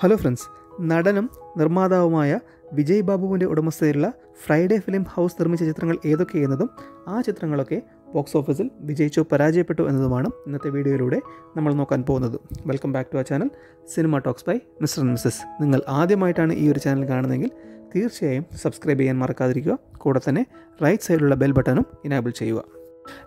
Hello friends നടനും നിർമ്മാതാവുമായ വിജയ് ബാബുവിന്റെ ഉടമസ്ഥതയിലുള്ള ഫ്രൈഡേ ഫിലിം ഹൗസ് നിർമ്മിച്ച ചിത്രങ്ങൾ ഏതൊക്കെയെന്നതും ആ ചിത്രങ്ങളൊക്കെ ബോക്സ് ഓഫീസിൽ വിജയിച്ചോ പരാജയപ്പെട്ടു എന്നതുമാണ് ഇന്നത്തെ വീഡിയോയിലൂടെ നമ്മൾ നോക്കാൻ പോകുന്നത്. വെൽക്കം ബാക്ക് ടു ആ channel cinema talks by Mr and Mrs നിങ്ങൾ ആദ്യമായിട്ടാണ് ഈ ഒരു ചാനൽ കാണുന്നതെങ്കിൽ തീർച്ചയായും സബ്സ്ക്രൈബ് ചെയ്യാൻ മറക്കാതിരിക്കുക. കൂടെ തന്നെ റൈറ്റ് സൈഡിലുള്ള ബെൽ ബട്ടണും ഇനാബിൾ ചെയ്യുക.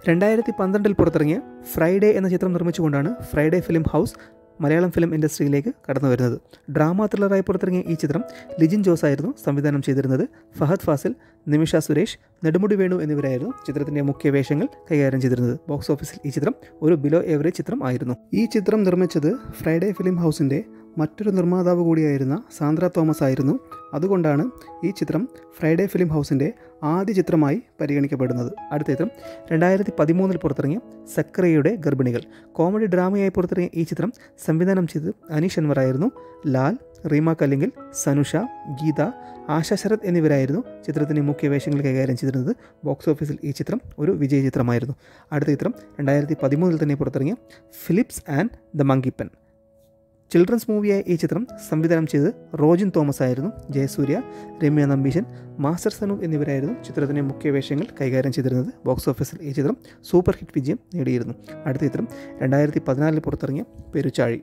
രണ്ടായിരത്തി പന്ത്രണ്ടിൽ പുറത്തിറങ്ങിയ ഫ്രൈഡേ എന്ന ചിത്രം നിർമ്മിച്ചുകൊണ്ടാണ് Friday film house Malayalam film ഇൻഡസ്ട്രിയിലേക്ക് കടന്നു വരുന്നത്. ഡ്രാമ ത്രില്ലറായി പുറത്തിറങ്ങിയ ഈ ചിത്രം ലിജിൻ ജോസ് ആയിരുന്നു സംവിധാനം ചെയ്തിരുന്നത്. ഫഹദ് ഫാസിൽ നിമിഷ സുരേഷ് നെടുമുടി വേണു എന്നിവരായിരുന്നു ചിത്രത്തിന്റെ മുഖ്യ വേഷങ്ങൾ കൈകാര്യം ചെയ്തിരുന്നത്. ബോക്സ് ഓഫീസിൽ ഈ ചിത്രം ഒരു ബിലോ എവറേജ് ചിത്രം ആയിരുന്നു. ഈ ചിത്രം നിർമ്മിച്ചത് ഫ്രൈഡേ ഫിലിം ഹൗസിന്റെ മറ്റൊരു നിർമ്മാതാവ് കൂടിയായിരുന്ന സാന്ദ്ര തോമസ് ആയിരുന്നു. അതുകൊണ്ടാണ് ഈ ചിത്രം ഫ്രൈഡേ ഫിലിം ഹൗസിന്റെ ആദ്യ ചിത്രമായി പരിഗണിക്കപ്പെടുന്നത്. അടുത്ത ചിത്രം രണ്ടായിരത്തി പതിമൂന്നിൽ പുറത്തിറങ്ങിയ സക്രയുടെ ഗർഭിണികൾ. കോമഡി ഡ്രാമയായി പുറത്തിറങ്ങിയ ഈ ചിത്രം സംവിധാനം ചെയ്തത് അനീഷ് അൻവറായിരുന്നു ലാൽ റീമ കല്ലിങ്കിൽ സനുഷ ഗീത ആശ ശരത് എന്നിവരായിരുന്നു ചിത്രത്തിന്റെ മുഖ്യ വേഷങ്ങൾ കൈകാര്യം ചെയ്തിരുന്നത്. ബോക്സ് ഓഫീസിൽ ഈ ചിത്രം ഒരു വിജയ ചിത്രമായിരുന്നു അടുത്ത ചിത്രം രണ്ടായിരത്തി പതിമൂന്നിൽ തന്നെ പുറത്തിറങ്ങിയ Philips and the monkey pen. Children's മൂവിയായ ഈ ചിത്രം സംവിധാനം ചെയ്തത് റോജിൻ തോമസ് ആയിരുന്നു ജയസൂര്യ രമ്യ നമ്പീശൻ മാസ്റ്റർ സനു എന്നിവരായിരുന്നു ചിത്രത്തിന്റെ മുഖ്യ വേഷങ്ങൾ കൈകാര്യം ചെയ്തിരുന്നത്. ബോക്സ് ഓഫീസിൽ ഈ ചിത്രം സൂപ്പർ ഹിറ്റ് വിജയം നേടിയിരുന്നു. അടുത്ത ചിത്രം രണ്ടായിരത്തി പതിനാലിൽ പുറത്തിറങ്ങിയ പെരുച്ചാഴി.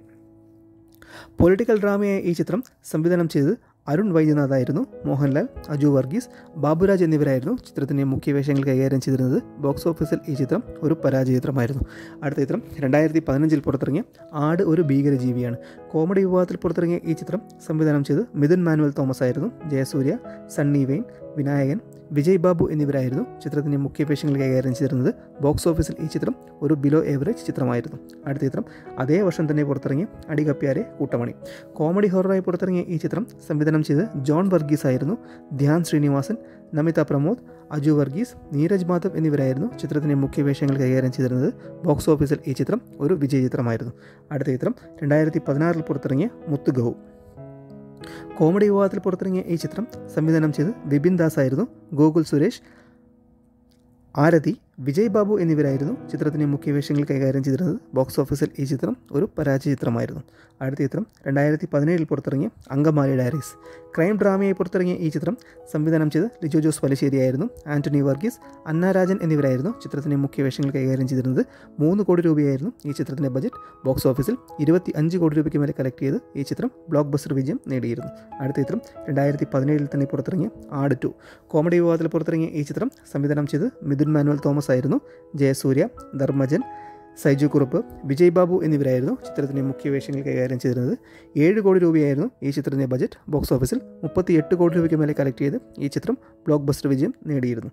പൊളിറ്റിക്കൽ ഡ്രാമയായ ഈ ചിത്രം സംവിധാനം ചെയ്തത് അരുൺ വൈദ്യനാഥ് ആയിരുന്നു മോഹൻലാൽ അജു വർഗീസ് ബാബുരാജ് എന്നിവരായിരുന്നു ചിത്രത്തിന്റെ മുഖ്യ വേഷങ്ങൾ കൈകാര്യം ചെയ്തിരുന്നത്. ബോക്സ് ഓഫീസിൽ ഈ ചിത്രം ഒരു പരാജയ ചിത്രമായിരുന്നു അടുത്ത ചിത്രം രണ്ടായിരത്തി പതിനഞ്ചിൽ പുറത്തിറങ്ങിയ ആട് ഒരു ഭീകരജീവിയാണ്. കോമഡി വിഭാഗത്തിൽ പുറത്തിറങ്ങിയ ഈ ചിത്രം സംവിധാനം ചെയ്ത് മിഥുൻ മാനുവൽ തോമസ് ആയിരുന്നു ജയസൂര്യ സണ്ണി വെയിൻ വിനായകൻ വിജയ് ബാബു എന്നിവരായിരുന്നു ചിത്രത്തിന്റെ മുഖ്യ വേഷങ്ങൾ കൈകാര്യം ചെയ്തിരുന്നത്. ബോക്സ് ഓഫീസിൽ ഈ ചിത്രം ഒരു ബിലോ ഏവറേജ് ചിത്രമായിരുന്നു. അടുത്ത ചിത്രം അതേ വർഷം തന്നെ പുറത്തിറങ്ങിയ അടികപ്പ്യാരെ കൂട്ടമണി. കോമഡി ഹൊററായി പുറത്തിറങ്ങിയ ഈ ചിത്രം സംവിധാനം ചെയ്ത് ജോൺ വർഗീസ് ആയിരുന്നു. ധ്യാൻ ശ്രീനിവാസൻ നമിത പ്രമോദ് അജു വർഗീസ് നീരജ് മാധവ് എന്നിവരായിരുന്നു ചിത്രത്തിന്റെ മുഖ്യ വേഷങ്ങൾ കൈകാര്യം ചെയ്തിരുന്നത്. ബോക്സ് ഓഫീസിൽ ഈ ചിത്രം ഒരു വിജയ ചിത്രമായിരുന്നു. അടുത്ത ചിത്രം രണ്ടായിരത്തി പതിനാറിൽ പുറത്തിറങ്ങിയ മുത്തുഗഹു കോമഡി വിഭാഗത്തിൽ പുറത്തിറങ്ങിയ ഈ ചിത്രം സംവിധാനം ചെയ്ത് വിപിൻ ദാസ് ആയിരുന്നു ഗോകുൽ സുരേഷ് ആരതി വിജയ് ബാബു എന്നിവരായിരുന്നു ചിത്രത്തിന്റെ മുഖ്യ വേഷങ്ങൾ കൈകാര്യം ചെയ്തിരുന്നത്. ബോക്സ് ഓഫീസിൽ ഈ ചിത്രം ഒരു പരാജയ ചിത്രമായിരുന്നു. അടുത്ത ചിത്രം രണ്ടായിരത്തി പതിനേഴിൽ പുറത്തിറങ്ങിയ അങ്കമാലി ഡയറീസ്. ക്രൈം ഡ്രാമയായി പുറത്തിറങ്ങിയ ഈ ചിത്രം സംവിധാനം ചെയ്ത് ലിജോ ജോസ് പലിശ്ശേരിയായിരുന്നു ആന്റണി വർഗീസ് അന്നാരാജൻ എന്നിവരായിരുന്നു ചിത്രത്തിന്റെ മുഖ്യ വേഷങ്ങൾ കൈകാര്യം ചെയ്തിരുന്നത്. മൂന്ന് കോടി രൂപയായിരുന്നു ഈ ചിത്രത്തിന്റെ ബജറ്റ്. ബോക്സ് ഓഫീസിൽ ഇരുപത്തി അഞ്ച് കോടി രൂപയ്ക്ക് മേലെ കളക്ട് ചെയ്ത് ഈ ചിത്രം ബ്ലോക്ക് ബസ്റ്റർ വിജയം നേടിയിരുന്നു. അടുത്ത ചിത്രം രണ്ടായിരത്തി പതിനേഴിൽ തന്നെ പുറത്തിറങ്ങിയ ആട് ടു. കോമഡി വിഭാഗത്തിൽ പുറത്തിറങ്ങിയ ഈ ചിത്രം സംവിധാനം ചെയ്ത് മിഥുൻ മാനുവൽ തോമസ് ആയിരുന്നു ജയസൂര്യ ധർമ്മജൻ സൈജു കുറുപ്പ് വിജയ് ബാബു എന്നിവരായിരുന്നു ചിത്രത്തിന്റെ മുഖ്യ വേഷങ്ങൾ കൈകാര്യം ചെയ്തിരുന്നത്. ഏഴ് കോടി രൂപയായിരുന്നു ഈ ചിത്രത്തിന്റെ ബജറ്റ്. ബോക്സ് ഓഫീസിൽ മുപ്പത്തി എട്ട് കോടി രൂപയ്ക്ക് മേലെ കളക്ട് ചെയ്ത് ഈ ചിത്രം ബ്ലോക്ക് ബസ്റ്റർ വിജയം നേടിയിരുന്നു.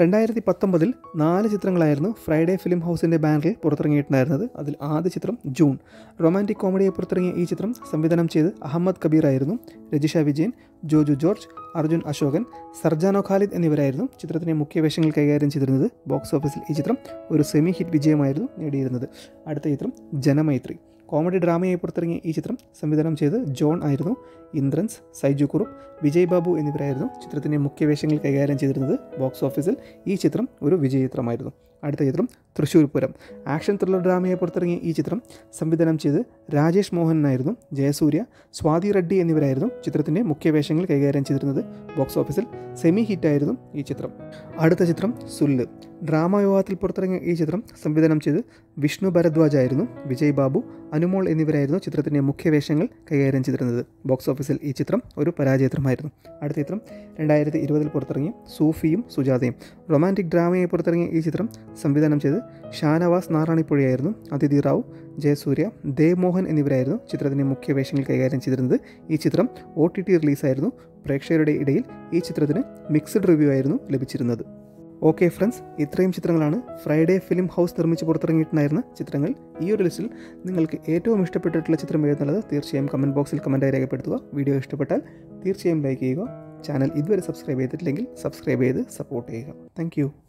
രണ്ടായിരത്തി പത്തൊമ്പതിൽ നാല് ചിത്രങ്ങളായിരുന്നു ഫ്രൈഡേ ഫിലിം ഹൗസിന്റെ ബാനറിൽ പുറത്തിറങ്ങിയിട്ടുണ്ടായിരുന്നത്. അതിൽ ആദ്യ ചിത്രം ജൂൺ. റൊമാന്റിക് കോമഡിയെ പുറത്തിറങ്ങിയ ഈ ചിത്രം സംവിധാനം ചെയ്ത് അഹമ്മദ് കബീർ ആയിരുന്നു. രജിഷ വിജയൻ ജോജു ജോർജ് അർജുൻ അശോകൻ സർജാനോ ഖാലിദ് എന്നിവരായിരുന്നു ചിത്രത്തിന്റെ മുഖ്യ വേഷങ്ങൾ കൈകാര്യം ചെയ്തിരുന്നത്. ബോക്സ് ഓഫീസിൽ ഈ ചിത്രം ഒരു സെമി ഹിറ്റ് വിജയമായിരുന്നു നേടിയിരുന്നത്. അടുത്ത ചിത്രം ജനമൈത്രി. കോമഡി ഡ്രാമയായി പുറത്തിറങ്ങിയ ഈ ചിത്രം സംവിധാനം ചെയ്ത് ജോൺ ആയിരുന്നു. ഇന്ദ്രൻസ് സൈജു കുറുപ്പ് വിജയ് ബാബു എന്നിവരായിരുന്നു ചിത്രത്തിന്റെ മുഖ്യ വേഷങ്ങൾ കൈകാര്യം ചെയ്തിരുന്നത്. ബോക്സ് ഓഫീസിൽ ഈ ചിത്രം ഒരു വിജയ ചിത്രമായിരുന്നു അടുത്ത ചിത്രം തൃശ്ശൂർ പൂരം. ആക്ഷൻ ത്രില്ലർ ഡ്രാമയെ പുറത്തിറങ്ങിയ ഈ ചിത്രം സംവിധാനം ചെയ്ത് രാജേഷ് മോഹനായിരുന്നു ജയസൂര്യ സ്വാതി റെഡ്ഡി എന്നിവരായിരുന്നു ചിത്രത്തിന്റെ മുഖ്യ വേഷങ്ങൾ കൈകാര്യം ചെയ്തിരുന്നത്. ബോക്സ് ഓഫീസിൽ സെമി ഹിറ്റായിരുന്നു ഈ ചിത്രം. അടുത്ത ചിത്രം സുല്ല്. ഡ്രാമ വിവാഹത്തിൽ പുറത്തിറങ്ങിയ ഈ ചിത്രം സംവിധാനം ചെയ്ത് വിഷ്ണു ഭരദ്വാജ് ആയിരുന്നു. വിജയ് ബാബു അനുമോൾ എന്നിവരായിരുന്നു ചിത്രത്തിന്റെ മുഖ്യ വേഷങ്ങൾ കൈകാര്യം ചെയ്തിരുന്നത്. ബോക്സ് ഓഫീസിൽ ഈ ചിത്രം ഒരു പരാജയത്രമായിരുന്നു അടുത്ത ചിത്രം രണ്ടായിരത്തി ഇരുപതിൽ പുറത്തിറങ്ങിയ സൂഫിയും സുജാതയും. റൊമാന്റിക് ഡ്രാമയെ പുറത്തിറങ്ങിയ ഈ ചിത്രം സംവിധാനം ചെയ്ത് ഷാനവാസ് നാറാണിപ്പുഴയായിരുന്നു. അതിഥി റാവു ജയസൂര്യ ദേവ് മോഹൻ എന്നിവരായിരുന്നു ചിത്രത്തിന്റെ മുഖ്യ വേഷങ്ങൾ കൈകാര്യം ചെയ്തിരുന്നത്. ഈ ചിത്രം ഒ ടി ടി റിലീസായിരുന്നു. പ്രേക്ഷകരുടെ ഇടയിൽ ഈ ചിത്രത്തിന് മിക്സഡ് റിവ്യൂ ആയിരുന്നു ലഭിച്ചിരുന്നത്. ഓക്കെ ഫ്രണ്ട്സ് ഇത്രയും ചിത്രങ്ങളാണ് ഫ്രൈഡേ ഫിലിം ഹൗസ് നിർമ്മിച്ച് പുറത്തിറങ്ങിയിട്ടുണ്ടായിരുന്ന ചിത്രങ്ങൾ. ഈ ഒരു ലിസ്റ്റിൽ നിങ്ങൾക്ക് ഏറ്റവും ഇഷ്ടപ്പെട്ടിട്ടുള്ള ചിത്രം ഏതെന്നുള്ളത് തീർച്ചയായും കമന്റ് ബോക്സിൽ കമന്റായി രേഖപ്പെടുത്തുക. വീഡിയോ ഇഷ്ടപ്പെട്ടാൽ തീർച്ചയായും ലൈക്ക് ചെയ്യുക. ചാനൽ ഇതുവരെ സബ്സ്ക്രൈബ് ചെയ്തിട്ടില്ലെങ്കിൽ സബ്സ്ക്രൈബ് ചെയ്ത് സപ്പോർട്ട് ചെയ്യുക. താങ്ക്